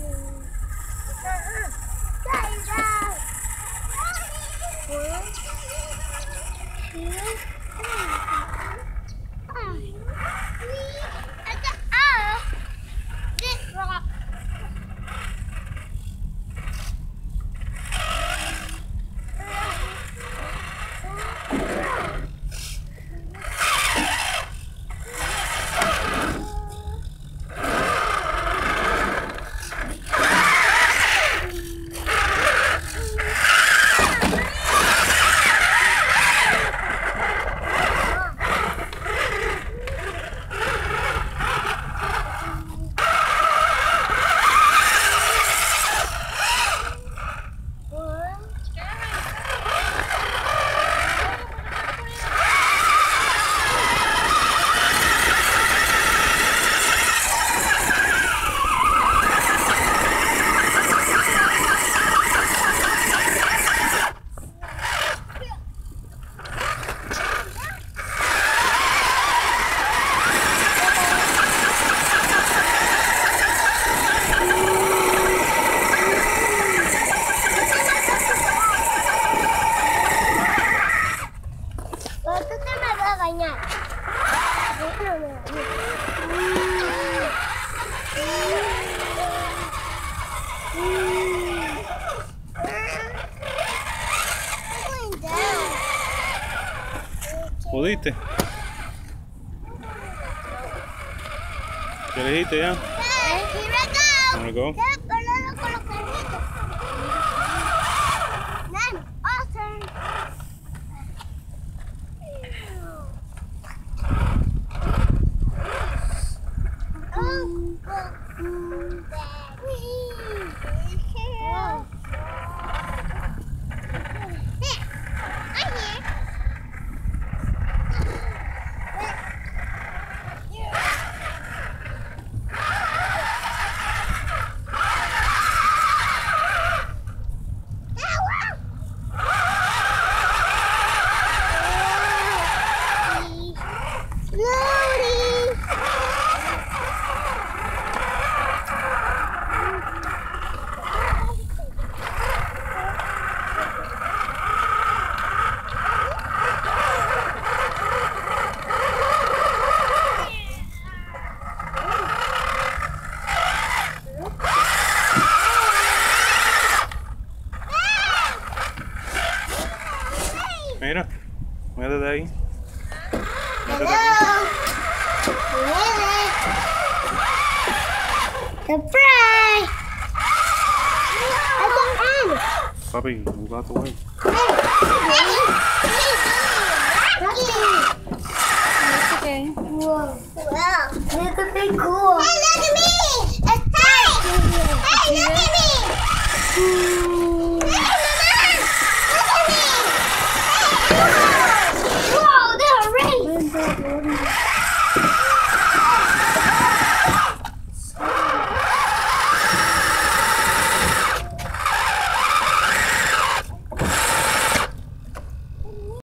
嗯嗯，再让阿姨回去。¿Pudiste? ¿Qué elegiste ya? Here I go. Here Mira, muévete de ahí. Muévete de Papi, un gato, güey. Okay. Wow. Look at me cool. Hey, look at me! It's time! Hey, look